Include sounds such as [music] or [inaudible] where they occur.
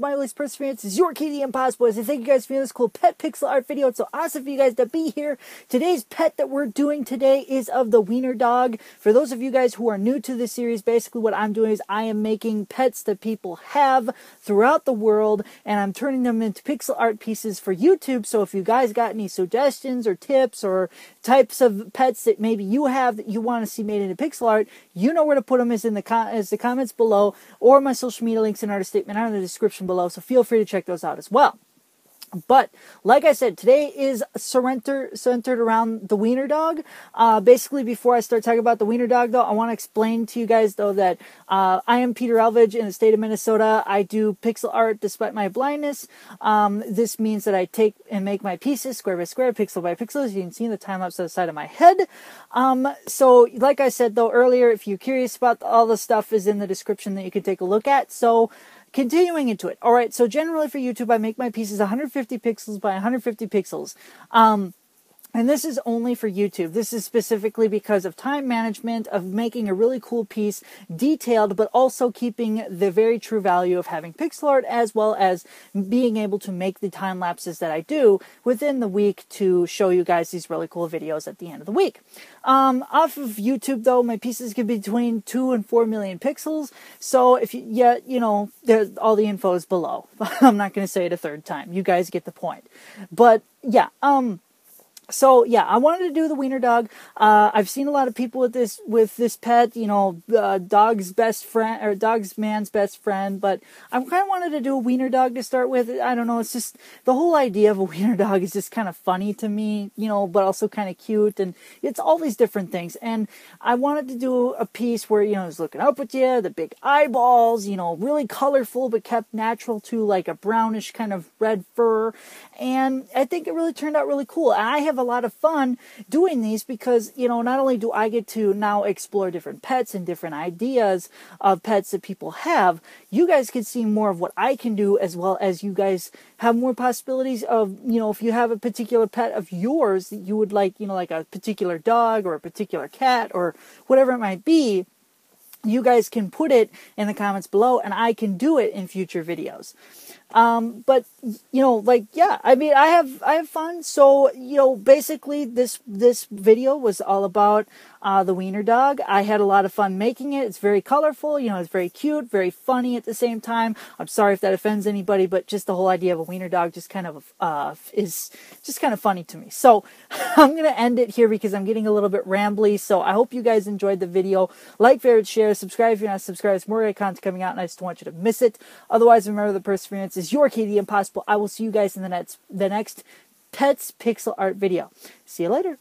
My least perseverance is your key to the impossible. As thank you guys for this cool pet pixel art video. It's so awesome for you guys to be here. Today's pet that we're doing today is of the wiener dog. For those of you guys who are new to this series, basically what I'm doing is I am making pets that people have throughout the world and I'm turning them into pixel art pieces for YouTube. So if you guys got any suggestions or tips or types of pets that maybe you have that you want to see made into pixel art, you know where to put them is in the com- as the comments below or my social media links and artist statement are in the description below. So feel free to check those out as well. But like I said, today is centered centered around the wiener dog. Uh, basically, before I start talking about the wiener dog, though, I want to explain to you guys though that uh, I am Peter Elvidge in the state of Minnesota. I do pixel art despite my blindness. Um, this means that I take and make my pieces square by square, pixel by pixel. As you can see in the time lapse on the side of my head. Um, so, like I said though earlier, if you're curious about all the stuff, is in the description that you can take a look at. So. Continuing into it. All right, so generally for YouTube, I make my pieces 150 pixels by 150 pixels. Um, and this is only for YouTube. This is specifically because of time management, of making a really cool piece, detailed, but also keeping the very true value of having pixel art, as well as being able to make the time lapses that I do within the week to show you guys these really cool videos at the end of the week. Um, off of YouTube, though, my pieces can be between two and four million pixels. So if you, yeah, you know, all the info is below. [laughs] I'm not going to say it a third time. You guys get the point. But yeah, um, so yeah, I wanted to do the wiener dog. Uh, I've seen a lot of people with this with this pet, you know, uh, dog's best friend or dog's man's best friend. But I kind of wanted to do a wiener dog to start with. I don't know. It's just the whole idea of a [laughs] wiener dog is just kind of funny to me, you know, but also kind of cute, and it's all these different things. And I wanted to do a piece where you know he's looking up at you, the big eyeballs, you know, really colorful but kept natural to like a brownish kind of red fur, and I think it really turned out really cool. And I have a lot of fun doing these because, you know, not only do I get to now explore different pets and different ideas of pets that people have, you guys can see more of what I can do as well as you guys have more possibilities of, you know, if you have a particular pet of yours that you would like, you know, like a particular dog or a particular cat or whatever it might be, you guys can put it in the comments below and I can do it in future videos. Um, but you know, like yeah, I mean, I have I have fun. So you know, basically, this this video was all about uh, the wiener dog. I had a lot of fun making it. It's very colorful, you know, it's very cute, very funny at the same time. I'm sorry if that offends anybody, but just the whole idea of a wiener dog just kind of uh, is just kind of funny to me. So [laughs] I'm to end it here because I'm getting a little bit rambly. So I hope you guys enjoyed the video. Like, favorite, share, subscribe if you're not subscribed. More great content coming out and I just don't want you to miss it. Otherwise, remember the perseverance is your the impossible. I will see you guys in the next, the next Pets Pixel Art video. See you later.